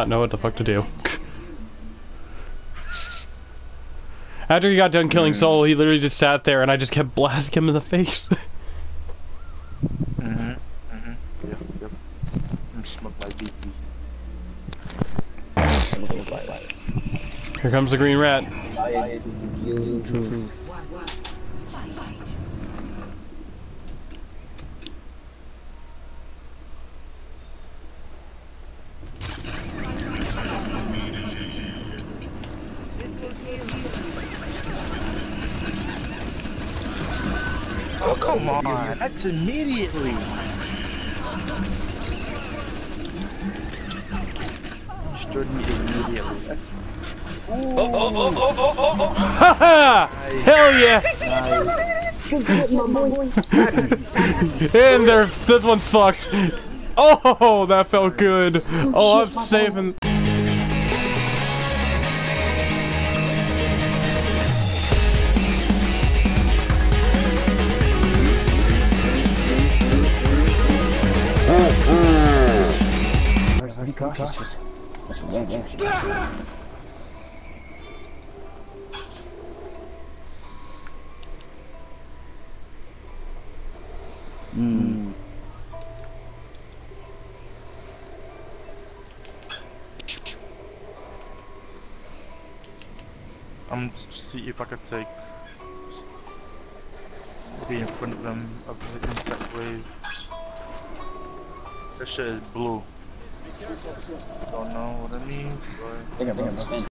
not know what the fuck to do. After he got done killing Soul, he literally just sat there and I just kept blasting him in the face. Mm-hmm. Mm-hmm. Yep, yep. I'm smoke my BB. Here comes the green rat. Oh, come on. That's immediately. Destroyed me immediately. That's. Oh, oh, oh, Haha! Hell yeah! and there, this one's fucked. Oh, that felt good. Oh, I'm saving. Be cautious. Just, just yeah, yeah. Hmm. I'm gonna see if I could take. Be in front of them of the insect wave. This shit is blue. Don't know what it means, but. I think I'm.